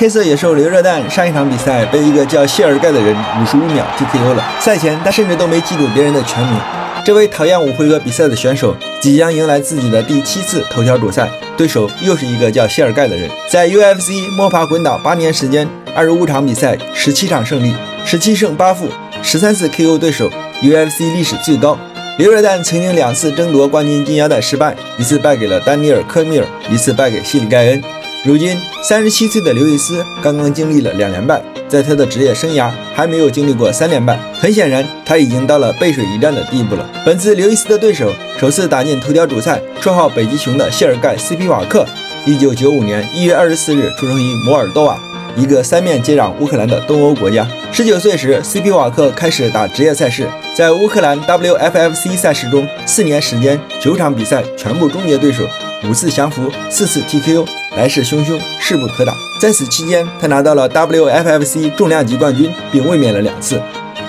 黑色野兽刘热蛋上一场比赛被一个叫谢尔盖的人五十五秒就 KO 了。赛前他甚至都没记住别人的全名。这位讨厌五回合比赛的选手即将迎来自己的第七次头条主赛，对手又是一个叫谢尔盖的人。在 UFC 摸爬滚打八年时间，二十五场比赛，十七场胜利，十七胜八负，十三次 KO 对手，UFC 历史最高。刘热蛋曾经两次争夺冠军金腰带失败，一次败给了丹尼尔·科米尔，一次败给西里盖恩。如今三十七岁的刘易斯刚刚经历了两连败，在他的职业生涯还没有经历过三连败。很显然，他已经到了背水一战的地步了。本次刘易斯的对手首次打进头条主赛，绰号“北极熊”的谢尔盖·斯皮瓦克，一九九五年一月二十四日出生于摩尔多瓦，一个三面接壤乌克兰的东欧国家。十九岁时，斯皮瓦克开始打职业赛事，在乌克兰 WFFC 赛事中，四年时间九场比赛全部终结对手，五次降服，四次 TKO。来势汹汹，势不可挡。在此期间，他拿到了 WFFC 重量级冠军，并卫冕了两次。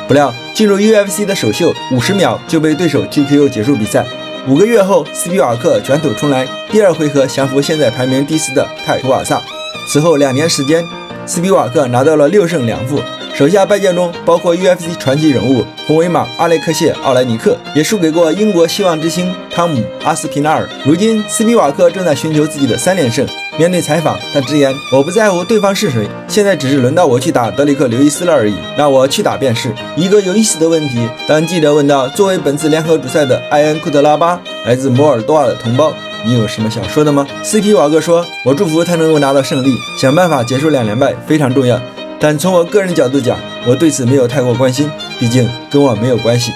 不料，进入 UFC 的首秀，五十秒就被对手 TQ 结束比赛。五个月后，斯皮瓦克卷土重来，第二回合降服现在排名第四的泰图瓦萨。此后两年时间，斯皮瓦克拿到了六胜两负。手下败将中包括 UFC 传奇人物红尾马、阿雷克谢·奥莱尼克，也输给过英国希望之星汤姆·阿斯皮纳尔。如今，斯皮瓦克正在寻求自己的三连胜。面对采访，他直言：“我不在乎对方是谁，现在只是轮到我去打德里克·刘易斯了而已，让我去打便是。”一个有意思的问题，当记者问到：“作为本次联合主赛的埃恩·库德拉巴，来自摩尔多瓦的同胞，你有什么想说的吗？”斯皮瓦克说：“我祝福他能够拿到胜利，想办法结束两连败非常重要。但从我个人角度讲，我对此没有太过关心，毕竟跟我没有关系。”